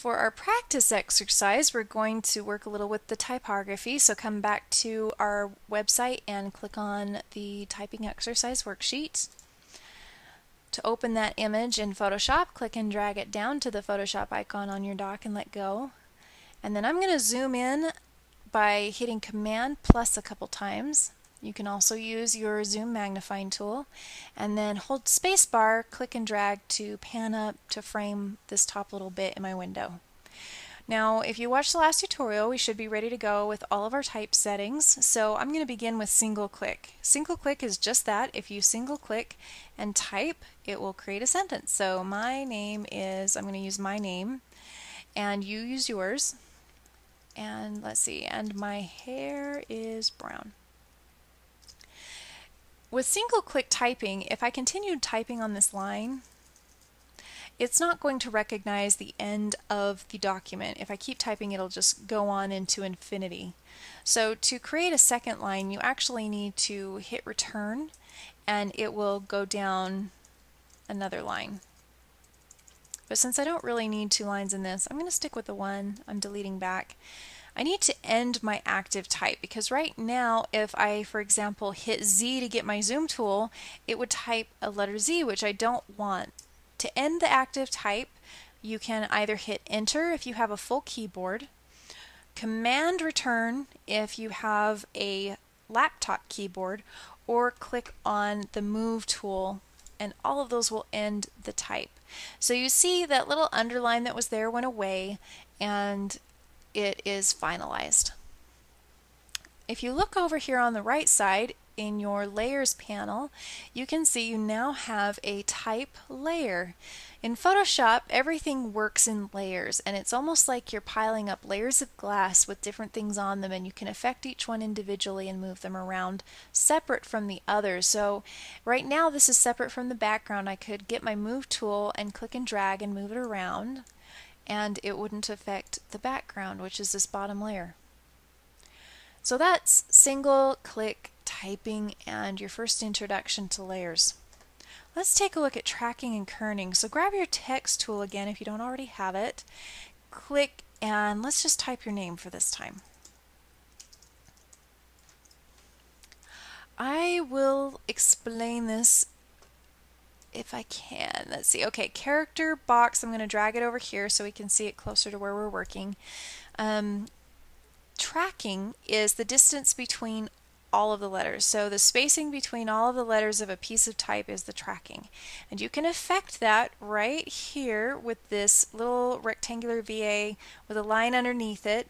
For our practice exercise, we're going to work a little with the typography. So come back to our website and click on the typing exercise worksheet. To open that image in Photoshop, click and drag it down to the Photoshop icon on your dock and let go. And then I'm going to zoom in by hitting Command plus a couple times. You can also use your zoom magnifying tool and then hold spacebar, click and drag to pan up to frame this top little bit in my window. Now if you watched the last tutorial we should be ready to go with all of our type settings so I'm going to begin with single click. Single click is just that if you single click and type it will create a sentence. So my name is, I'm going to use my name and you use yours and let's see and my hair is brown. With single click typing, if I continue typing on this line, it's not going to recognize the end of the document. If I keep typing, it'll just go on into infinity. So to create a second line, you actually need to hit return and it will go down another line. But since I don't really need two lines in this, I'm going to stick with the one I'm deleting back. I need to end my active type because right now if I for example hit Z to get my zoom tool it would type a letter Z which I don't want. To end the active type you can either hit enter if you have a full keyboard, command return if you have a laptop keyboard or click on the move tool and all of those will end the type. So you see that little underline that was there went away and it is finalized. If you look over here on the right side in your layers panel, you can see you now have a type layer. In Photoshop, everything works in layers and it's almost like you're piling up layers of glass with different things on them and you can affect each one individually and move them around separate from the others. So right now this is separate from the background. I could get my move tool and click and drag and move it around and it wouldn't affect the background, which is this bottom layer. So that's single click typing and your first introduction to layers. Let's take a look at tracking and kerning. So grab your text tool again if you don't already have it. Click and let's just type your name for this time. I will explain this if I can. Let's see. Okay, character box. I'm going to drag it over here so we can see it closer to where we're working. Um, tracking is the distance between all of the letters. So the spacing between all of the letters of a piece of type is the tracking. And you can affect that right here with this little rectangular VA with a line underneath it.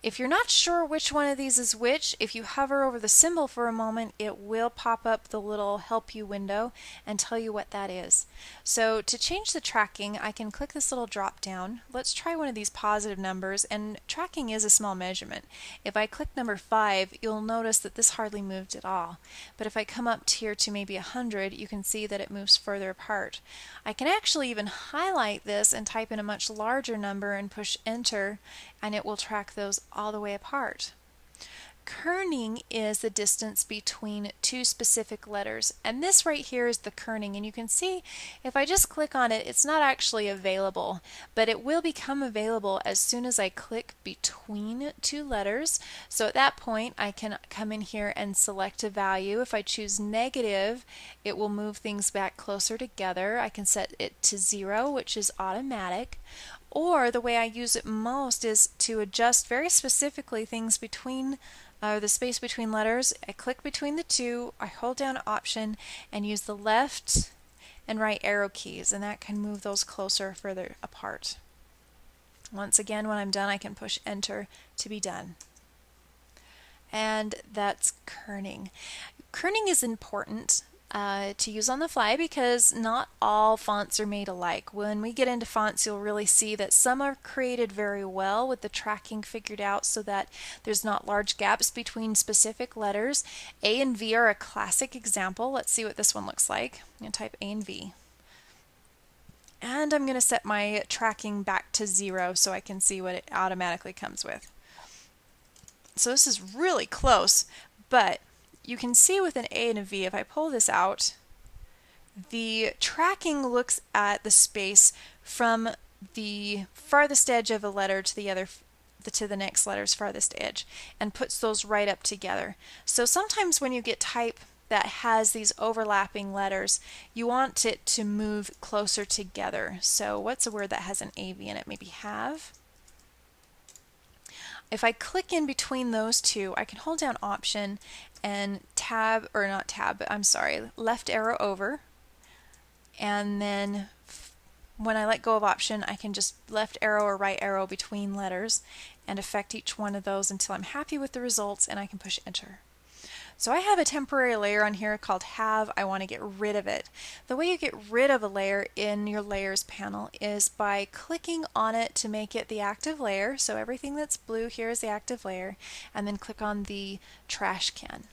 If you're not sure which one of these is which, if you hover over the symbol for a moment, it will pop up the little help you window and tell you what that is. So to change the tracking, I can click this little drop down. Let's try one of these positive numbers, and tracking is a small measurement. If I click number 5, you'll notice that this hardly moved at all. But if I come up here to maybe 100, you can see that it moves further apart. I can actually even highlight this and type in a much larger number and push enter, and it will track those all the way apart. Kerning is the distance between two specific letters and this right here is the kerning and you can see if I just click on it it's not actually available but it will become available as soon as I click between two letters. So at that point I can come in here and select a value. If I choose negative it will move things back closer together. I can set it to zero which is automatic or the way I use it most is to adjust very specifically things between uh, the space between letters. I click between the two, I hold down Option and use the left and right arrow keys and that can move those closer or further apart. Once again when I'm done I can push enter to be done. And that's kerning. Kerning is important uh, to use on the fly because not all fonts are made alike. When we get into fonts, you'll really see that some are created very well with the tracking figured out so that there's not large gaps between specific letters. A and V are a classic example. Let's see what this one looks like. I'm going to type A and V. And I'm going to set my tracking back to zero so I can see what it automatically comes with. So this is really close, but you can see with an A and a V, if I pull this out, the tracking looks at the space from the farthest edge of a letter to the other to the next letter's farthest edge and puts those right up together. So sometimes when you get type that has these overlapping letters, you want it to move closer together. So what's a word that has an AV in it? Maybe have. If I click in between those two, I can hold down Option and tab, or not tab, I'm sorry, left arrow over. And then when I let go of Option, I can just left arrow or right arrow between letters and affect each one of those until I'm happy with the results and I can push Enter. So I have a temporary layer on here called have. I want to get rid of it. The way you get rid of a layer in your layers panel is by clicking on it to make it the active layer. So everything that's blue here is the active layer and then click on the trash can.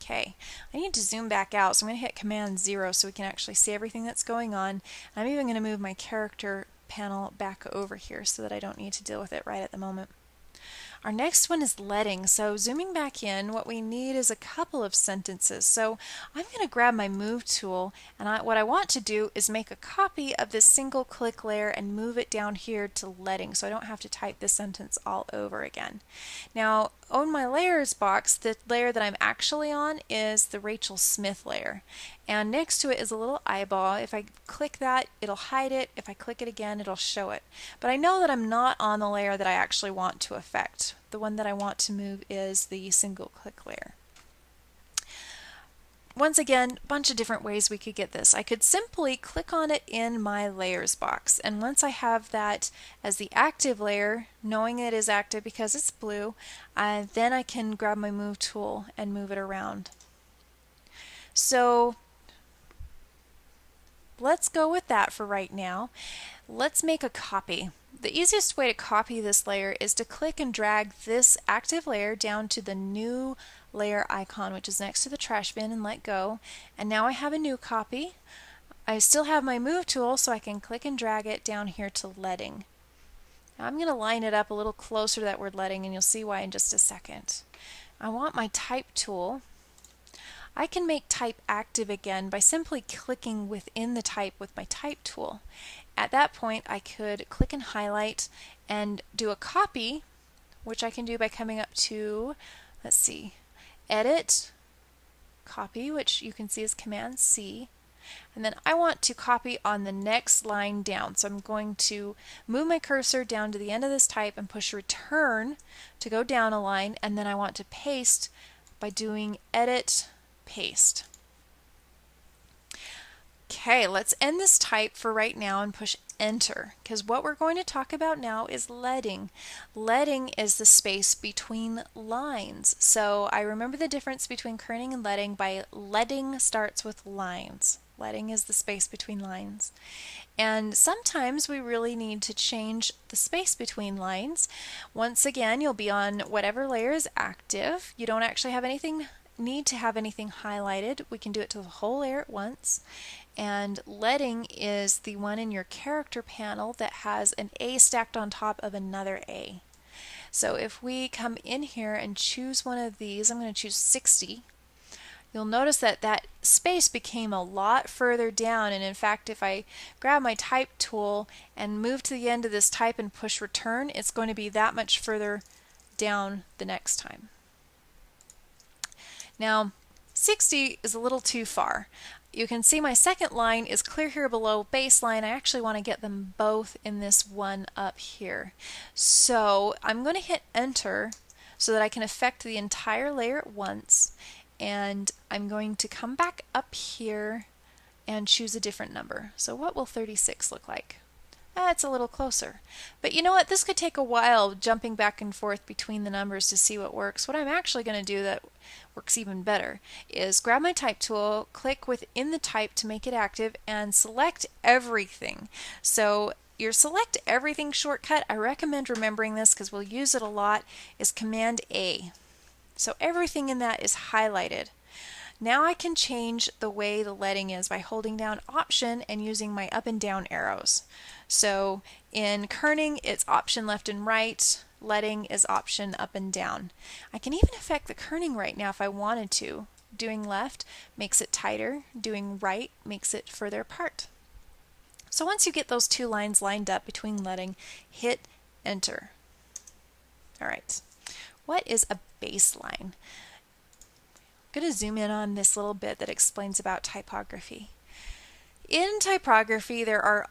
Okay, I need to zoom back out so I'm going to hit command 0 so we can actually see everything that's going on. I'm even going to move my character panel back over here so that I don't need to deal with it right at the moment. Our next one is leading. So zooming back in, what we need is a couple of sentences. So I'm going to grab my move tool and I, what I want to do is make a copy of this single click layer and move it down here to leading so I don't have to type the sentence all over again. Now on my layers box, the layer that I'm actually on is the Rachael Smith layer. And next to it is a little eyeball. If I click that, it'll hide it. If I click it again, it'll show it. But I know that I'm not on the layer that I actually want to affect. The one that I want to move is the single click layer. Once again, a bunch of different ways we could get this. I could simply click on it in my layers box and once I have that as the active layer, knowing it is active because it's blue, then I can grab my move tool and move it around. So let's go with that for right now. Let's make a copy. The easiest way to copy this layer is to click and drag this active layer down to the new layer icon which is next to the trash bin and let go and now I have a new copy. I still have my move tool so I can click and drag it down here to leading. Now I'm going to line it up a little closer to that word leading and you'll see why in just a second. I want my type tool. I can make type active again by simply clicking within the type with my type tool. At that point I could click and highlight and do a copy which I can do by coming up to let's see edit, copy, which you can see is Command C. And then I want to copy on the next line down. So I'm going to move my cursor down to the end of this type and push return to go down a line. And then I want to paste by doing edit, paste. Okay, let's end this type for right now and push enter because what we're going to talk about now is leading. Leading is the space between lines. So I remember the difference between kerning and leading by leading starts with lines. Leading is the space between lines. And sometimes we really need to change the space between lines. Once again, you'll be on whatever layer is active. You don't actually have anything need to have anything highlighted. We can do it to the whole layer at once and leading is the one in your character panel that has an A stacked on top of another A. So if we come in here and choose one of these, I'm going to choose 60, you'll notice that that space became a lot further down and in fact if I grab my type tool and move to the end of this type and push return it's going to be that much further down the next time. Now 60 is a little too far. You can see my second line is clear here below baseline. I actually want to get them both in this one up here. So I'm going to hit enter so that I can affect the entire layer at once and I'm going to come back up here and choose a different number. So what will 36 look like? Eh, That's a little closer. But you know what? This could take a while jumping back and forth between the numbers to see what works. What I'm actually going to do that works even better is grab my type tool, click within the type to make it active, and select everything. So your select everything shortcut, I recommend remembering this because we'll use it a lot, is Command A. So everything in that is highlighted. Now I can change the way the leading is by holding down Option and using my up and down arrows. So in kerning, it's Option left and right, leading is Option up and down. I can even affect the kerning right now if I wanted to. Doing left makes it tighter, doing right makes it further apart. So once you get those two lines lined up between leading, hit enter. All right, what is a baseline? I'm going to zoom in on this little bit that explains about typography. In typography, there are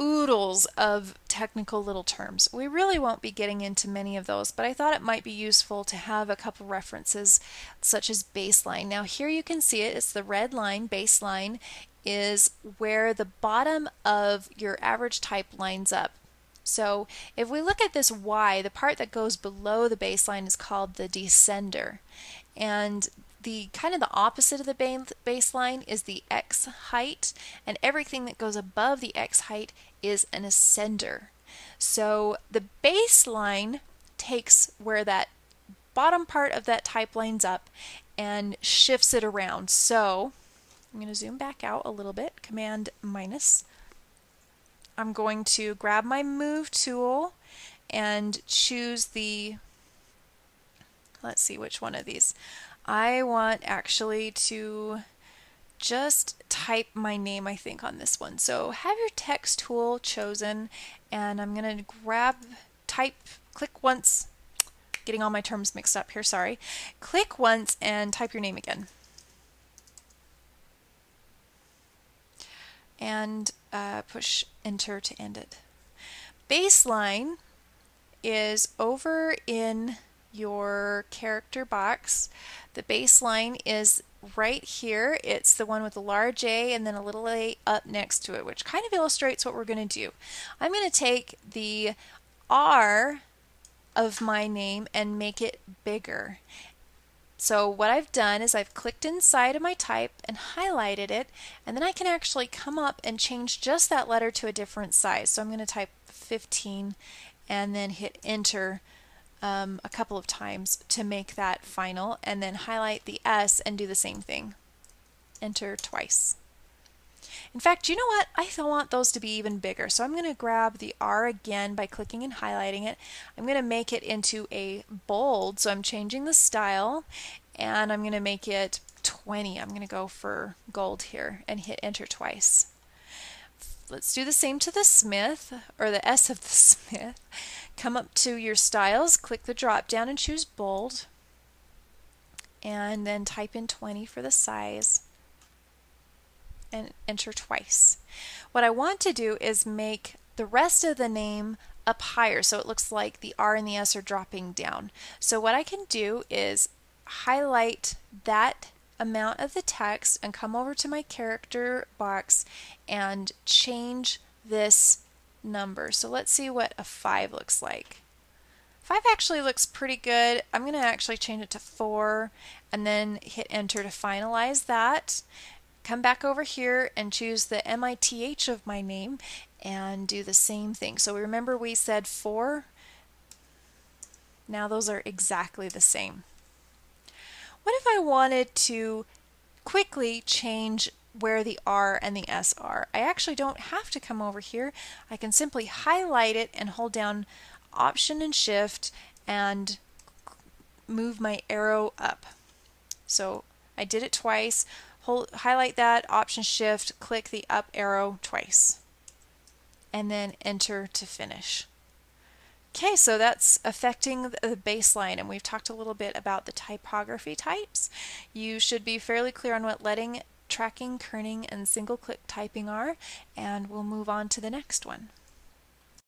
oodles of technical little terms. We really won't be getting into many of those, but I thought it might be useful to have a couple references such as baseline. Now here you can see it, it's the red line, baseline is where the bottom of your average type lines up. So if we look at this Y, the part that goes below the baseline is called the descender. And the kind of the opposite of the baseline is the x height and everything that goes above the x height is an ascender. So the baseline takes where that bottom part of that type lines up and shifts it around. So I'm going to zoom back out a little bit, Command minus. I'm going to grab my move tool and choose the, let's see which one of these. I want actually to just type my name, I think, on this one. So have your text tool chosen, and I'm going to grab, type, click once, getting all my terms mixed up here, sorry. Click once and type your name again. And uh, push enter to end it. Baseline is over in your character box. The baseline is right here. It's the one with the large A and then a little a up next to it, which kind of illustrates what we're going to do. I'm going to take the R of my name and make it bigger. So what I've done is I've clicked inside of my type and highlighted it and then I can actually come up and change just that letter to a different size. So I'm going to type 15 and then hit enter um, a couple of times to make that final and then highlight the S and do the same thing. Enter twice. In fact, you know what? I want those to be even bigger. So I'm going to grab the R again by clicking and highlighting it. I'm going to make it into a bold. So I'm changing the style and I'm going to make it 20. I'm going to go for gold here and hit enter twice. Let's do the same to the Smith or the S of the Smith. Come up to your styles, click the drop down and choose bold, and then type in 20 for the size and enter twice. What I want to do is make the rest of the name up higher so it looks like the R and the S are dropping down. So what I can do is highlight that amount of the text and come over to my character box and change this number. So let's see what a 5 looks like. 5 actually looks pretty good. I'm going to actually change it to 4 and then hit enter to finalize that. Come back over here and choose the MITH of my name and do the same thing. So remember we said 4. Now those are exactly the same. What if I wanted to quickly change where the R and the S are. I actually don't have to come over here. I can simply highlight it and hold down Option and Shift and move my arrow up. So I did it twice. Hold, highlight that, Option Shift, click the up arrow twice, and then enter to finish. Okay, so that's affecting the baseline, and we've talked a little bit about the typography types. You should be fairly clear on what leading tracking, kerning, and single click typing are, and we'll move on to the next one.